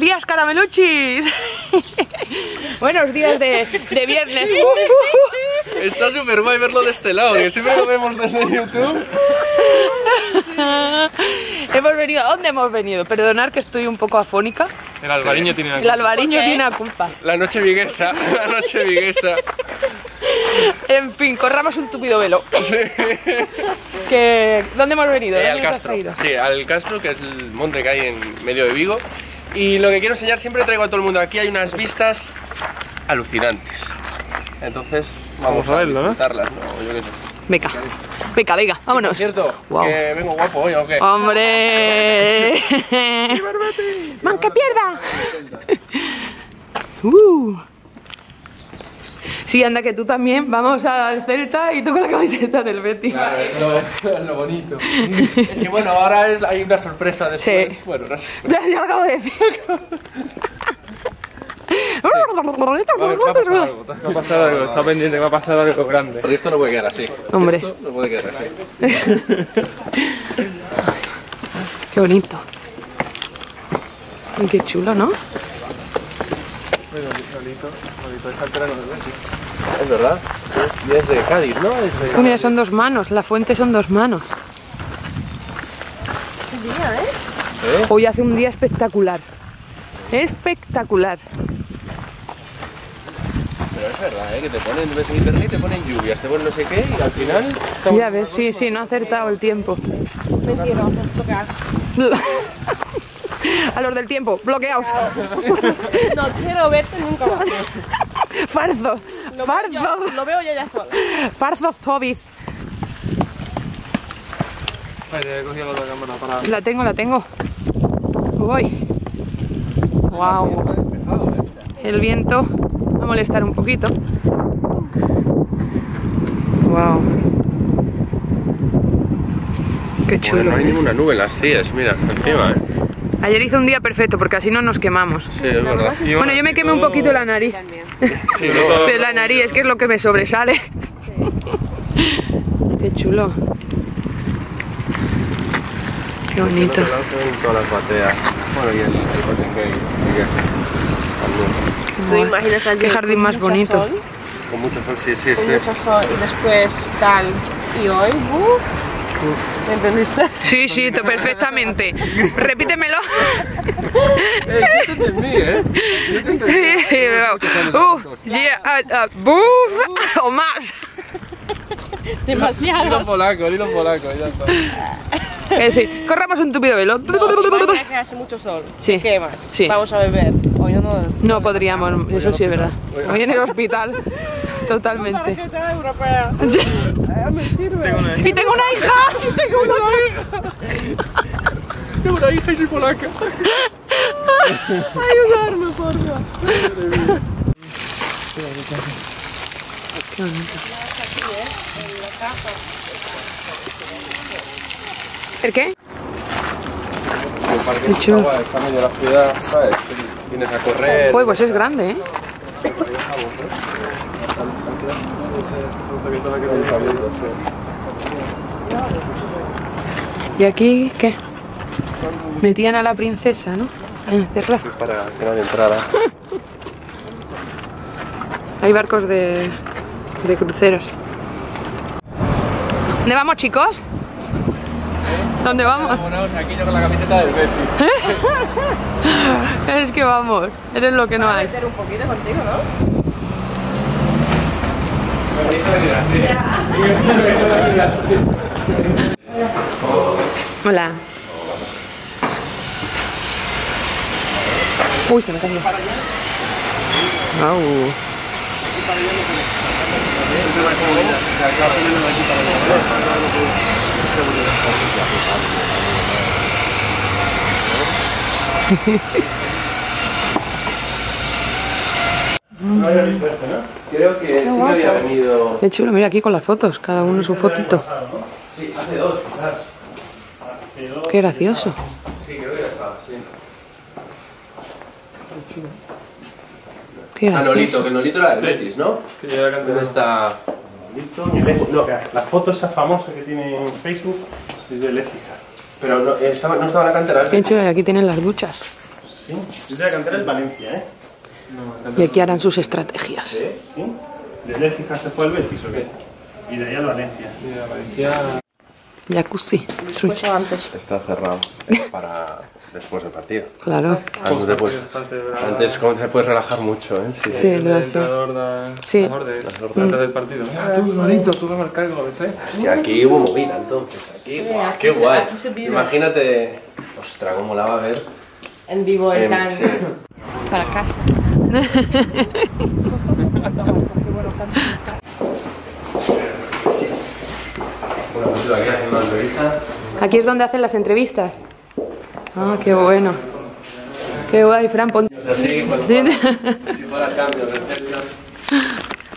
Buenos días, carameluchis. Buenos días de, de viernes. Está súper guay verlo de este lado, que siempre lo vemos desde YouTube. hemos venido, ¿a dónde hemos venido? Perdonar que estoy un poco afónica. El albariño tiene El albariño tiene la culpa. La noche viguesa, la noche viguesa. En fin, corramos un tupido velo. Que, ¿Dónde hemos venido? Eh, ¿Dónde al Castro. Sí, al Castro, que es el monte que hay en medio de Vigo. Y lo que quiero enseñar, siempre traigo a todo el mundo aquí, hay unas vistas alucinantes. Entonces, vamos, Vamos a verlo, ¿no? disfrutarlas, ¿no? Yo qué sé. Venga, venga, venga, vámonos. cierto, Guau. que vengo guapo hoy, ¿o qué? ¡Hombre! ¡Man, que pierda! Uh. Sí, anda que tú también. Vamos al Celta y tú con la camiseta del Betis. Claro, es lo, es lo bonito. Es que bueno, ahora hay una sorpresa después. Sí. Bueno, una sorpresa. Ya, ya lo acabo de decir. Va a- va a pasar algo, Me ha pasado algo, está pendiente, me ha pasado algo grande. Porque esto no puede quedar así. Hombre. Esto no puede quedar así. Qué bonito. Y qué chulo, ¿no? Es verdad. Y es de Cádiz, ¿no? Es de... Mira, son dos manos. La fuente son dos manos. ¿Eh? Hoy hace un día espectacular. Espectacular. Pero es verdad, ¿eh? Que te ponen, ves en internet y te ponen lluvias, te ponen no sé qué y al final... Ya ves, sí, sí, no ha acertado el tiempo. A los del tiempo, bloqueados. No quiero verte nunca más. Farzos, farzos, Lo veo yo ya sola. farzos hobbies. Vale, he cogido la otra cámara para... La tengo, la tengo. Voy. Wow. El viento va a molestar un poquito. Wow. Qué Bueno, chulo. no hay ¿eh? ninguna nube en las CIES, mira, encima, ¿eh? Ayer hizo un día perfecto porque así no nos quemamos. Sí, es verdad. Bueno, yo me quemé un poquito la nariz. Sí. De la nariz, es que es lo que me sobresale. Qué chulo. Qué bonito. Todas las bateas. Bueno, y el. ¿Tú imaginas allí Qué jardín con más mucho bonito. sol, Con mucho sol, sí, sí, con sí. mucho sol y después tal. Y hoy, uff. ¿Me entendiste? Sí, sí, tú perfectamente. Repítemelo. Eh, yo te entendí, ¿eh? Yo te entendí. yeah, uh, buf, o más. Dilo Demasiado. en polaco, dilo en polaco, ya está. Eh, sí, corramos un tupido velo. Imagina que hace mucho sol. Sí. ¿Qué más? Sí. Vamos a beber. Hoy no. No podríamos, eso sí es verdad. Hoy en el hospital, totalmente. Tarjeta europea. Eh, Me sirve. Y tengo una hija. Tengo una hija. Tengo una hija y soy polaca. Ayudarme, por favor. Qué bonito. ¿El qué? El parque chulo. está medio de la ciudad, ¿sabes? Vienes a correr. Pues, pues es grande, ¿eh? ¿Y aquí qué? Metían a la princesa, ¿no? A encerrar. Para que entrada. Hay barcos de, de cruceros. ¿Dónde vamos, chicos? ¿Dónde vamos? Aquí yo con la camiseta del Betis. Es que vamos, eres lo que no hay. meter un poquito contigo, ¿no? Hola. Uy, se me cayó. Au. Creo que sí que había venido. Qué chulo, mira aquí con las fotos, cada uno su fotito. Sí, hace dos, quizás. Qué gracioso. Sí, creo que ya estaba, sí. Qué A Nolito, gracioso. que Nolito era del Betis, ¿no? Que yo era ¿Dónde canterano. está? y Lécica. La foto esa famosa que tiene en Facebook es de Lécica. Pero no estaba, no estaba en la cantera Qué chulo, y aquí tienen las duchas. Sí. Yo de la cantera es Valencia, ¿eh? Y aquí harán sus estrategias. ¿Sí? ¿De se fue al Betis o qué? Y de ahí al Valencia. Mira, Valencia. Jacuzzi. Antes. Está cerrado para después del partido. Claro. Antes, te puedes- antes como te puedes relajar mucho, ¿eh? Sí. Sí, El entrenador da Sí. las órdenes antes del partido. Ah, tú, bonito, tú vas a marcar lo que sea. Y aquí hubo movida entonces. Aquí, guau, aquí qué se- guay. aquí se vive. Imagínate, ostras, cómo la va a ver. En vivo, en en- tan. sí. Para casa. Pues aquí es donde hacen las entrevistas. Ah, qué bueno. Qué guay, Fran, ponte. Sí, si fuera Champions, etcétera.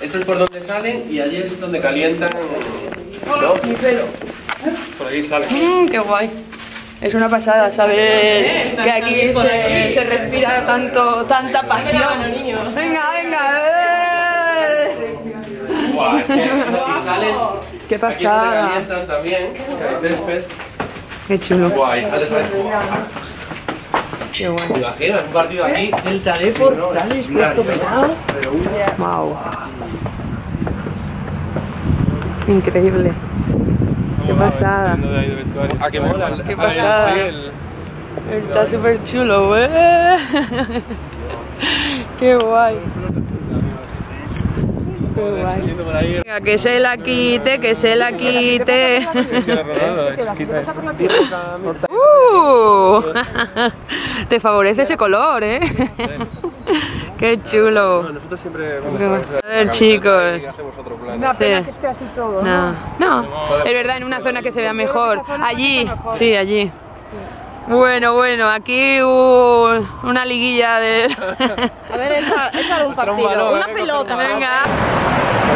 Esto es por donde salen y allí es donde calientan. ¿No? Por ahí sale. Mm, qué guay. Es una pasada saber que aquí se, se respira tanto, tanta pasión. Venga, venga. eh. Qué pasada. calientan también. que hay césped. Qué chulo. Guau, y sales a ver. Qué guay. ¿Te imaginas? Un partido aquí. El Talepor sales puesto pelado. Wow. Increíble. Qué pasada. Ah, qué mola. Qué pasada. Está súper chulo, güey. Qué guay. Qué guay. Venga, que se la quite, que se la quite. Uh, te favorece ese color, ¿eh? Qué chulo. Nosotros siempre A ver, chicos. Hacemos otro plan. Sí. No, no, es verdad, en una zona que se vea mejor. Allí, sí, allí. Bueno, bueno, aquí un- una liguilla de... A ver, echa, échale un partido. Una eh, pelota. Venga.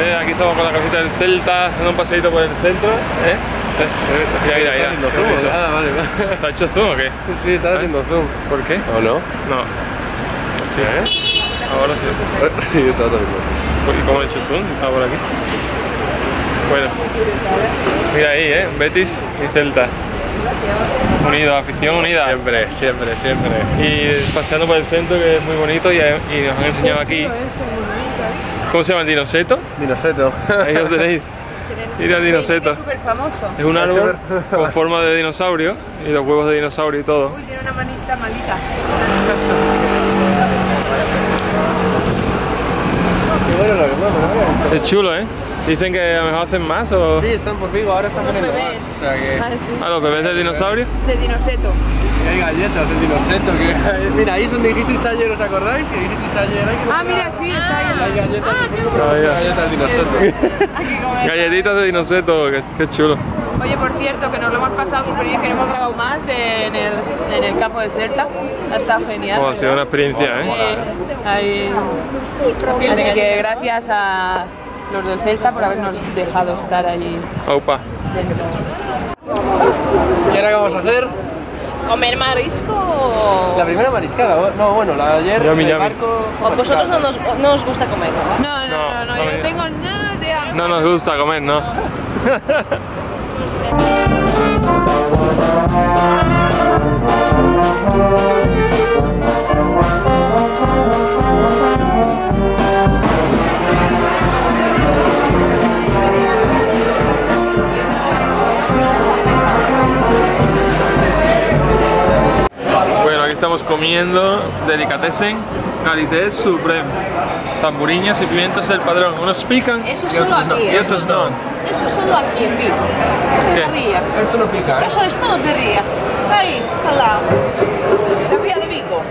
Eh, aquí estamos con la camiseta del Celta, dando un paseíto por el centro. ¿eh? Eh, Mira, mira, mira. Qué bonito. Ah, vale, vale. ¿Se ha hecho zoom o qué? Sí, estás haciendo zoom. ¿Por qué? ¿O no? No. Sí, ¿eh? Ahora sí. Sí, está haciendo zoom. ¿Y cómo he hecho zoom? Estaba por aquí. Bueno. Mira ahí, ¿eh? Betis y Celta. Unidos, afición unida. Siempre, siempre, siempre. Y paseando por el centro, que es muy bonito, y, y nos han enseñado aquí. ¿Cómo se llama el dinoseto? Dinoseto. Ahí lo tenéis. Mira el dinoseto. súper famoso. Es un árbol con forma de dinosaurio y los huevos de dinosaurio y todo. Tiene una manita malita. bueno lo que vamos, Es chulo, ¿eh? Dicen que a lo mejor hacen más o... Sí, están por Vigo, ahora están poniendo más. O sea que Ah, los bebés de dinosaurio. De dinoseto. que hay galletas del dinoseto. Que... Mira, ahí es donde dijisteis ayer, ¿os acordáis? Que dijisteis ayer. Hay que Ah, mira, sí, está ahí. Hay galletas, Ah, ya. galletas del dinoseto. Galletitas de dinoseto, qué, qué chulo. Oye, por cierto, que nos lo hemos pasado súper bien, que no hemos grabado más de- en, el, en el campo de Celta. Ha estado genial. Oh, ha sido una experiencia, ¿eh? Ahí. Así que gracias a los del Celta por habernos dejado estar allí Aupa. dentro. ¿Y ahora qué vamos a hacer? Comer marisco. La primera mariscada. No, bueno, la de ayer. Yummy, el barco. O vosotros no, nos, no os gusta comer, ¿no? No, no, no, No, no, no, yo no. no tengo nada de hambre. No nos gusta comer, ¿no? Bueno, aquí estamos comiendo delicatessen, calité supreme. Tamburiñas y pimientos del padrón. Unos pican Eso solo aquí, y ¿eh? otros no. Eso solo aquí en Vigo. ¿Qué? Ría. Esto no pica, ¿eh? Eso es todo de Ría. Ahí, al lado. La vía de Vigo.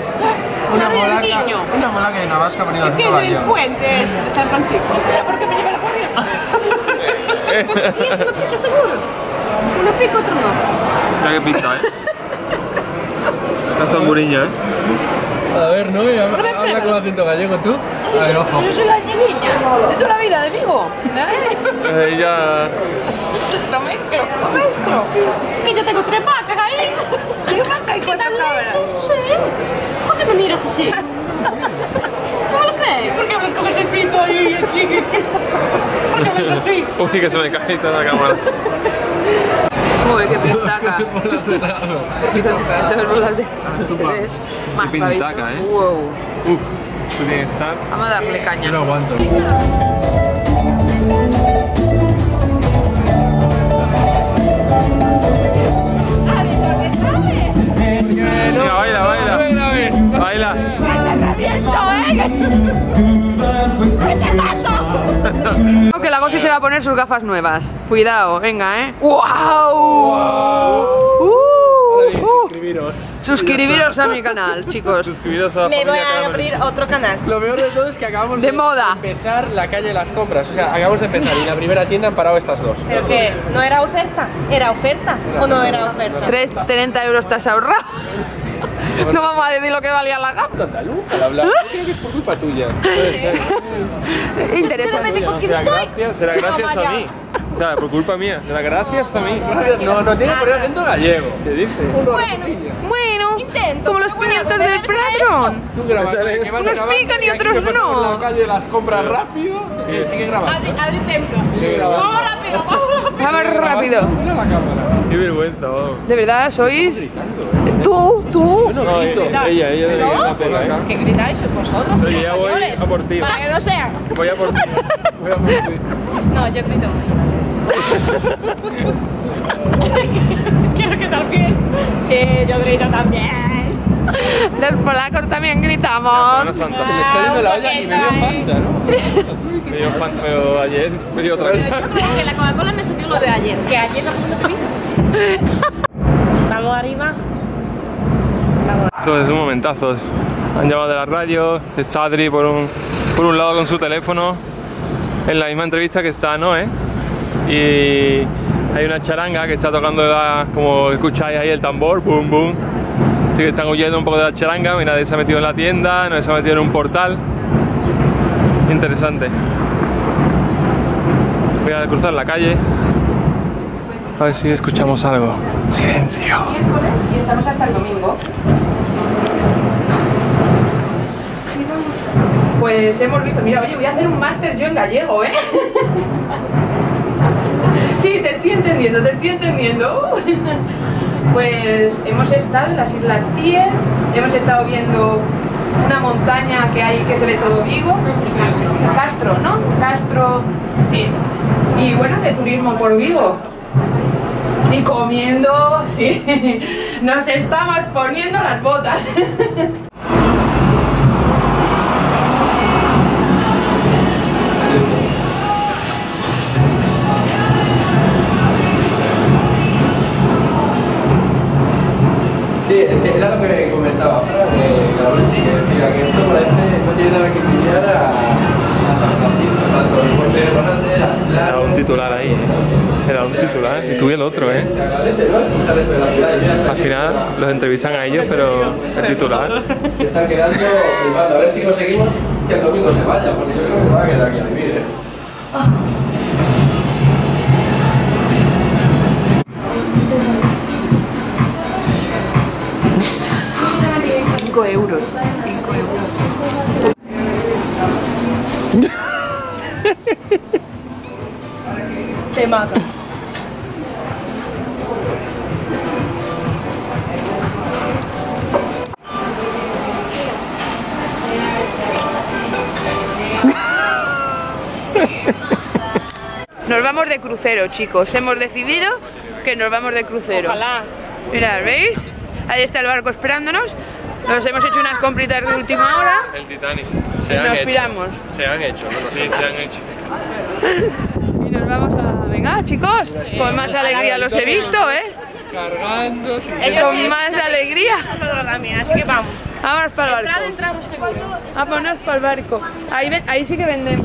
Una molaca- una molaca y una vasca venida Que el puente es de San Francisco. ¿Por qué me lleva la corriente? Y eso no pica seguro. Uno pica, otro no. Mira qué pinta, ¿eh? Una zamburiña, ¿eh? A ver, ¿no? Habla con acento gallego tú. A ver, ojo. Yo soy galleguiña, de toda la vida, de Vigo. ¿eh? Ella... Lo mezclo, lo mezclo. Que yo tengo tres vacas ahí. ¿Qué vaca y ¿Qué cabras? Sí. ¿Por qué me miras así? ¿No me lo crees? ¿Por qué me escoges el pito ahí? ¿Por qué me es así? Uy, que se me cae toda la cámara. Uy, qué pintaca. Eso es bolas de... Más Qué pintaca, ¿eh? Wow. Uf, esto tiene que estar. Vamos a darle caña. No aguanto. Venga, baila, baila. Baila. Creo que la Gosi se va a poner sus gafas nuevas. Cuidado, venga, ¿eh? ¡Wow! Uh, uh. Suscribiros. Suscribiros a mi canal, chicos. Suscribiros a Me voy a abrir otro canal. Lo peor de todo es que acabamos De moda. empezar la calle de las compras. O sea, acabamos de empezar y en la primera tienda han parado estas dos. ¿Pero qué? ¿No era oferta? ¿Era oferta o no era oferta? 3, 30 euros te has ahorrado. No vamos a decir lo que valía la gafa. andaluz al hablar. Yo creo que es por culpa tuya. Puede ser. Interesante. ¿con quién De las estoy? gracias, de gracias a mí. O sea, por culpa mía. De las gracias a mí. No, no tiene que poner acento gallego. ¿Qué dices? Bueno, Bueno, Intento, como los pimientos del vas Unos pican y otros no. la calle de las compras rápido. eh, sigue grabando. abre, templo. Vamos rápido, vamos rápido. Vamos rápido. Mira la cámara. Qué vergüenza, vamos. De verdad, sois. Tú, tú. No, No, grito. ella, ella, pega, ¿eh? ¿Qué gritáis vosotros? Pero ya voy a por ti. Para que no sea. Voy a por ti. No, yo grito. Quiero que también. Sí, yo grito también. Los polacos también gritamos. Santa. Se le está yendo la olla y me dio falta, ¿no? Me dio fan, pero ayer me dio otra vez. Yo creo que la Coca-Cola me subió lo de ayer. Que ayer no pude Vamos arriba. Vamos. Esto es un momentazo. Han llamado de la radio, está Adri por un, por un lado con su teléfono, en la misma entrevista que está Noé. Y hay una charanga que está tocando, como escucháis ahí el tambor, boom, boom. Así que están huyendo un poco de la charanga, y nadie se ha metido en la tienda, nadie se ha metido en un portal. Interesante. Voy a cruzar la calle. A ver si escuchamos algo. Silencio. Miércoles y estamos hasta el domingo. Pues hemos visto, mira, oye, voy a hacer un máster yo en gallego, ¿eh? Entendiendo, te estoy entendiendo. Pues hemos estado en las Islas Cíes, hemos estado viendo una montaña que hay que se ve todo Vigo. Castro, ¿no? Castro, sí. Y bueno, de turismo por Vigo. Y comiendo, sí. Nos estamos poniendo las botas. Sí, era lo que comentaba Fran de la noche, que decía que esto parece no tiene nada que envidiar a, a San Francisco, tanto el fuerte de Bonante, las Era un titular ahí. Era un titular. Y tú y el otro, ¿eh? Se agradece, ¿no? Escuchar esto de la ciudad. Yo ya sé Al final los entrevistan a ellos, pero el titular. se están quedando flipando. A ver si conseguimos que el domingo se vaya, porque yo creo que va a quedar aquí a vivir, ¿eh? Cinco euros. Cinco euros. Te mata. Nos vamos de crucero, chicos. Hemos decidido que nos vamos de crucero. Ojalá. Mirad, ¿veis? Ahí está el barco esperándonos. Nos hemos hecho unas compritas de última hora. El Titanic. Se Nos han hecho. piramos. Se han hecho, no Sí, se han hecho. Y nos vamos a... Venga, chicos. Con más alegría los he visto, ¿eh? Cargando, sin Con más alegría. Así que vamos. Vámonos para el Entrar, barco. entramos. Vámonos para el barco. Ahí, ven- ahí sí que venden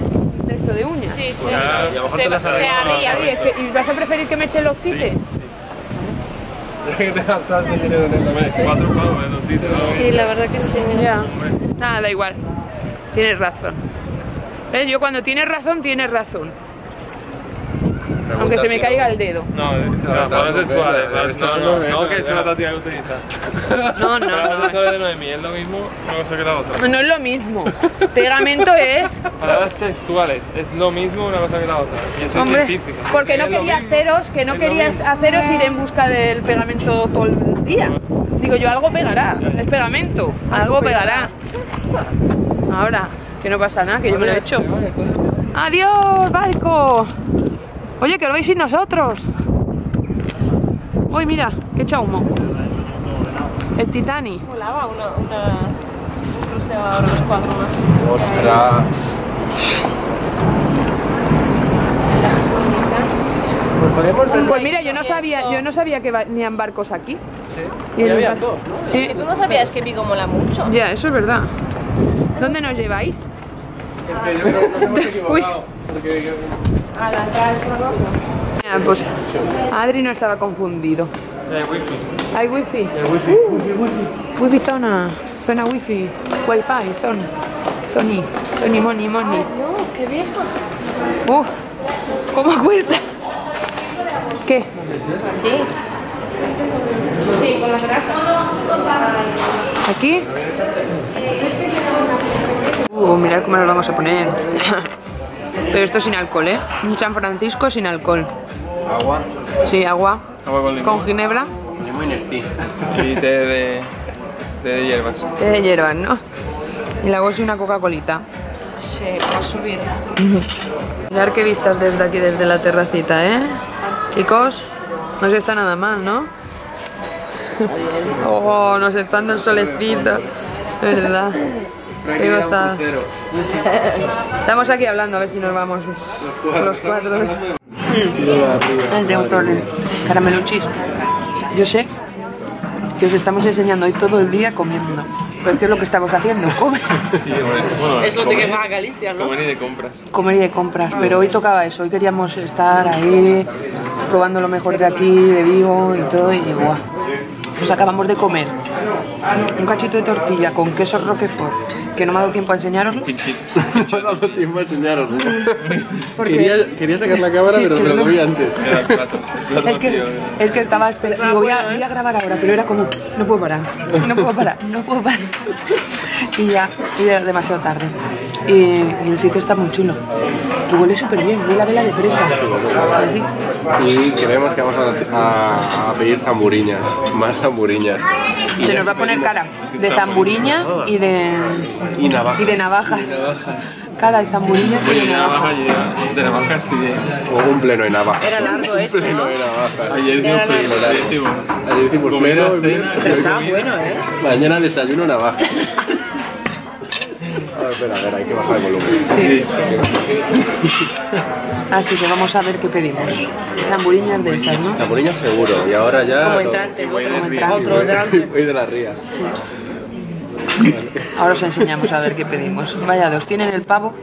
de esto de uñas. Sí, sí. Y ¿y vas a preferir que me eche los tickets? que te gastaste dinero en el Hombre, cuatro pavos, ¿eh? Los. Sí, la verdad que sí. Ya. Nada, da igual. Tienes razón. ¿Ves? Yo cuando tienes razón, tienes razón. Aunque se me caiga el dedo. No, no, palabras textuales. No, no, no, que es una táctica que utiliza. No, no, Palabras no. textuales de Noemí, es lo mismo una cosa que la otra. No es lo mismo. Pegamento es. Palabras textuales, es lo mismo una cosa que la otra. Y eso Hombre, es científico. porque no quería haceros, que no querías haceros ir en busca del pegamento todo el día. Digo yo, algo pegará. Es pegamento, algo pegará. Ahora, que no pasa nada, que yo me lo he hecho. ¡Adiós, barco! Oye, que lo veis sin nosotros. Uy, mira, que echa humo. El Titanic. Volaba una, una, un crucero ahora los cuatro más. Ostras. Pues podemos tener- Pues mira, yo no sabía, yo no sabía que venían barcos aquí. Y había dos, ¿no? Sí, ¿Tú no sabías que Vigo mola mucho? ya, eso es verdad. ¿Dónde nos lleváis? Es que yo creo que nos hemos equivocado. Porque A la pues Adri no estaba confundido. Eh, wifi. ¿Hay wifi? el wifi. Wifi zona, zona wifi, wifi, zona, zoni, moni, moni. No, qué viejo. Uf, ¿cómo cuesta? ¿Qué? Sí, con la grasa. ¿Aquí? Uh, mirad cómo nos vamos a poner. Pero esto sin alcohol, ¿eh? Un San Francisco sin alcohol. Agua. Sí, agua. Agua con limón. Con ginebra. Limón y té de, té de hierbas. Té de hierbas, ¿no? Y luego sí una Coca-Colita. Sí, para subir. Mirad qué vistas desde aquí, desde la terracita, ¿eh? Chicos, no se está nada mal, ¿no? Oh, nos está dando el solecito. ¿Verdad? Estamos aquí hablando a ver si nos vamos Los cuatro. los cuatro. De otro orden. Carameluchis. Yo sé que os estamos enseñando hoy todo el día comiendo. Pero ¿qué es lo que estamos haciendo? Comer. Sí, bueno, Es lo comer- que Galicia, ¿no? Comer y de compras. comer y de compras, pero hoy tocaba eso, hoy queríamos estar ahí probando lo mejor de aquí, de Vigo y todo, y buah. Pues acabamos de comer un cachito de tortilla con queso roquefort, que no me ha dado tiempo a enseñaroslo. Pinchito. No he dado tiempo a enseñaros. Porque- Quería, quería sacar la cámara, Sí, pero me lo comí antes. Era el plato. Plato Es que, tío. es que estaba esperando, digo, voy a, voy a grabar ahora, pero era como, no puedo parar, no puedo parar, no puedo parar. Y ya, y ya era demasiado tarde. Y, y el sitio está muy chulo. Y huele súper bien, huele a vela de fresa. Así. Y creemos que vamos a, a- a pedir zamburiñas, más zamburiñas. Y Se nos va a poner cara de zamburiña y de, Y navaja. y de navaja. Cara de y Oye, de de navaja, navaja. y de navaja, sí. de- O un pleno de navaja. Era largo Un esto, pleno ¿no? de navaja. Ayer no soy. Ayer hicimos pleno, Pero estaba bueno, ¿eh? Mañana desayuno navaja. A ver, espera, a ver, hay que bajar el volumen. Sí. Así que vamos a ver qué pedimos. Zamburiñas de esas, ¿no? Zamburiñas seguro. Y ahora ya... Como entrante. Voy de Como entrante. Otro delante. Voy de las rías. Ahora os enseñamos a ver qué pedimos. Vaya dos, tienen el pavo,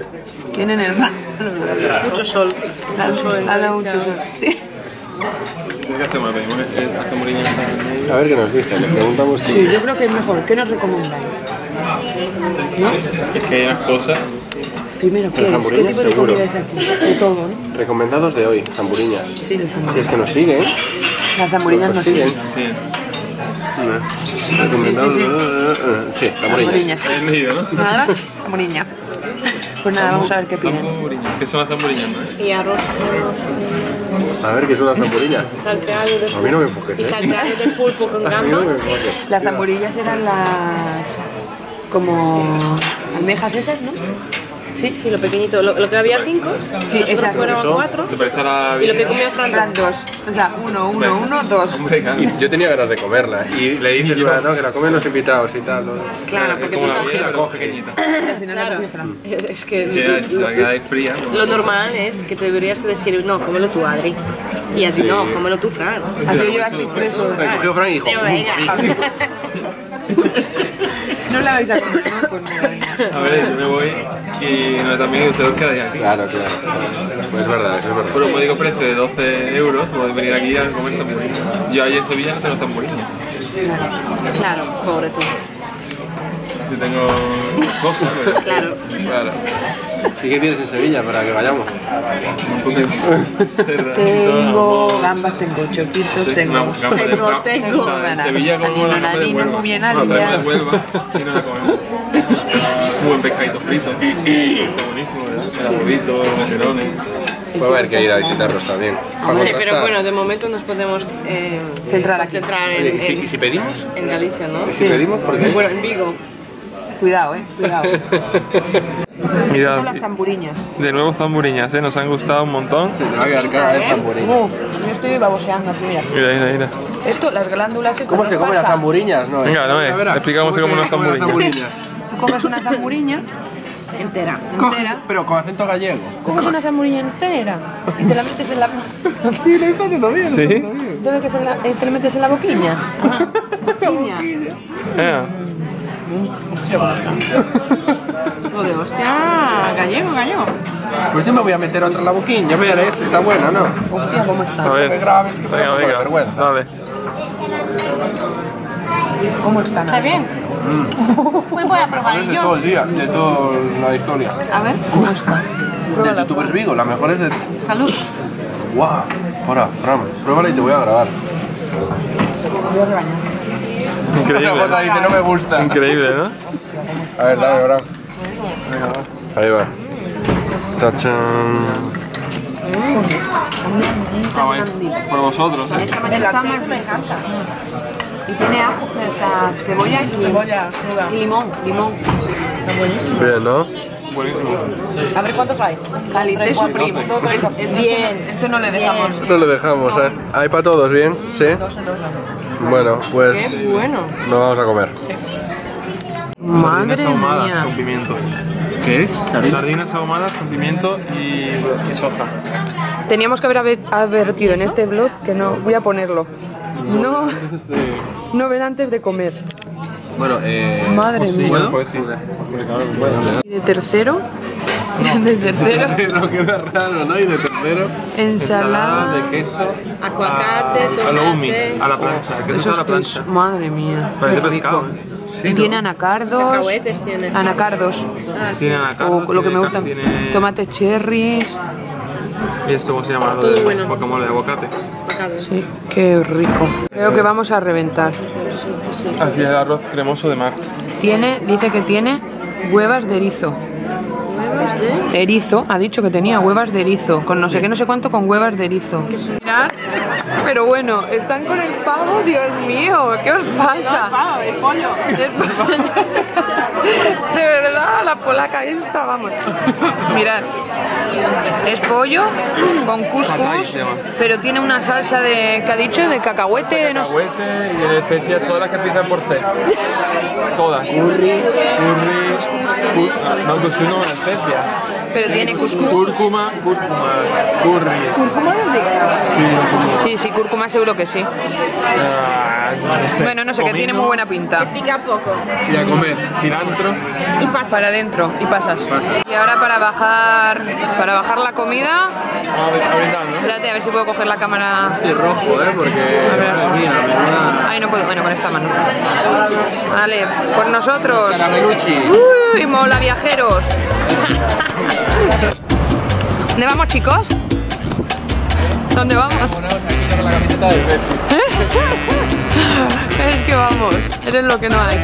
tienen el pavo. Mucho sol. Dale, mucho sol. Sí. ¿Qué hacemos? Pedimos hacemos moriña. A ver qué nos dice. Le preguntamos si... Sí, yo creo que es mejor. ¿Qué nos recomendáis? ¿No? Es que hay unas cosas. Primero, ¿qué Las es? ¿Qué zamburiñas, tipo de seguro. comida es aquí? De todo, ¿no? Recomendados de hoy, zamburiñas. Sí, de Si es zamburiñas. que nos siguen. Las zamburiñas no Pues siguen. siguen. Sí. Recomendados... Sí, sí, Sí, zamburiñas. Zamburiñas. ¿Has leído, no? Nada, zamburiña. Pues nada, vamos a ver qué piden. Zamburiñas. ¿Qué son las zamburiñas, no? Y arroz A ver, ¿qué son las zamburiñas? salteado de A mí no me enfoques, Y ¿eh? salteado de pulpo con no gamba. enfoques. Las zamburillas eran las... como almejas esas, ¿no? Sí, sí, lo pequeñito. Lo, lo que había cinco. Sí, nosotros exacto. fueron cuatro. Se parece a la... Y lo que comió Fran. Eran dos. O sea, uno, uno, uno, dos. Hombre, yo tenía ganas de comerla. Y le dices, Y yo- "Va, no, que la comen los invitados y tal. ¿no? Claro, porque como tú la que- pero pequeñita. Al final la Claro, cogió Fran. es que la que hay fría. lo normal es que te deberías decir, no, cómelo tú, Adri. Y así, no, cómelo tú, Fran. Así que llevas mis tres horas. Me cogió Frank y dijo, la vais a comer, ¿no? Pues. A ver, yo me voy y no, también ustedes quedáis aquí. Claro, claro. Pues es verdad, es verdad. Por un módico precio de 12 euros podéis venir aquí a comer zamburiñas. Yo allí en Sevilla no tengo zamburiñas. Claro, pobre tú. Yo tengo cosas, pero... Claro. Claro. ¿Y qué tienes en Sevilla para que vayamos? Tengo gambas, tengo choquitos, tengo... Tengo, tengo. O sea, en Sevilla como la gamba de Huelva. muy bien, No, de Huelva y no la comemos. Muy buen pescadito frito. Está buenísimo, ¿verdad? El huevito, meserones. Puede haber que ir a visitarlos también. Sí, pero bueno, de momento nos podemos eh, Centrar aquí. concentrar Oye, en, ¿y si, en- y si pedimos? en Galicia, ¿no? ¿Y si pedimos? ¿Por qué? Bueno, en Vigo. Cuidado, eh, cuidado. Son Mira, las zamburiñas. de nuevo zamburiñas, ¿eh? Nos han gustado un montón. Se te va a quedar cada vez zamburiña. Uf, yo estoy baboseando así, mira. Mira, mira, mira. Esto, las glándulas ¿Cómo se comen las zamburiñas? No, Venga, no, eh. Explica cómo se comen las zamburiñas. Tú comes una zamburiña Entera. entera. Pero con acento gallego. Coges una zamburiña entera y te la metes en la... Sí, lo está haciendo bien. ¿Sí? ¿Debe que se la... eh, te la metes en la boquiña? Piña. Venga. Joder, hostia, gallego, gallego. Pues yo me voy a meter otra en la boquín. Ya verás, está buena, ¿no? Hostia, ¿cómo A está? ver. Me grabes que Venga, de venga. vergüenza. Dale. ¿Cómo está? ¿Está bien? Pues voy a probar Es de yo. todo el día, de toda la historia. A ver. ¿Cómo está? De youtubers Vigo, la mejor es de... Salud. ¡Guau! Fuera, Fran, pruébala y te voy a grabar. Increíble. Una cosa dice, no me gusta. Increíble, ¿no? A ver, dame, Fran. Ahí va. Tachán. Ah, bueno. Por vosotros, ¿eh? El aceite me encanta. Y tiene ajo, esta cebolla y, Cebolla y limón, limón. Bien, ¿no? Buenísimo. A ver cuántos hay. Calité Supreme. Esto, Bien. esto no le dejamos. No lo dejamos, ¿eh? ¿Hay para todos, bien? ¿Sí? Dos en dos. Bueno, pues Qué bueno. nos vamos a comer. Madre Sardinas ahumadas mía. con pimiento. ¿Qué es? Sardinas ahumadas con pimiento y, y soja. Teníamos que haber advertido en este blog que no voy a ponerlo. No, no ver antes de comer. Bueno, eh... Madre Sí, mía. pues sí. Y de tercero, de tercero, no queda raro, ¿no? Y de tercero... ensalada de queso. Aguacate, a, a lo umi, tomate. a la plancha. El queso a la plancha. Madre mía, Parece pescado, rico. ¿eh? Y tiene anacardos, tiene. anacardos, Ah, sí. Tiene anacardos, o lo que me gusta, tiene- tomate cherries. ¿Y esto cómo se llama? Lo de bueno. guacamole de aguacate. Aguacate. Sí, qué rico. Creo que vamos a reventar. Así es el arroz cremoso de mar. Tiene, dice que tiene huevas de erizo. Erizo, ha dicho que tenía huevas de erizo, con no sé qué, no sé cuánto, con huevas de erizo. Mirad, pero bueno, están con el pavo, Dios mío, ¿qué os pasa? Pavo, el pollo. Es pollo. De verdad, la polaca esta, vamos. Mirad, es pollo con couscous, pero tiene una salsa de, ¿qué ha dicho? De cacahuete, de no. Cacahuete y de especias todas las que empiezan por C. Todas. Curry. Curry. No, cuscús no, una especia. Pero tiene couscous. Cúrcuma, cúrcuma, curry. ¿Cómo lo digo? Sí, sí, cúrcuma seguro que sí. Ah, no sé. Bueno, no sé, que tiene muy buena pinta. Pica poco. Y a comer. Cilantro. Y pasa. Para adentro y pasas. Y ahora para bajar, para bajar la comida, a ver- a brindar, ¿no? espérate a ver si puedo coger la cámara. Estoy rojo, ¿eh? Porque... A ver. madre mía, menuda... Ay, no puedo, bueno, con esta mano. Vale, por nosotros. Caramelucci. ¡Uy, mola, viajeros! ¿Dónde vamos, chicos? ¿Dónde vamos? ¿Eh? es que vamos, eres lo que no hay.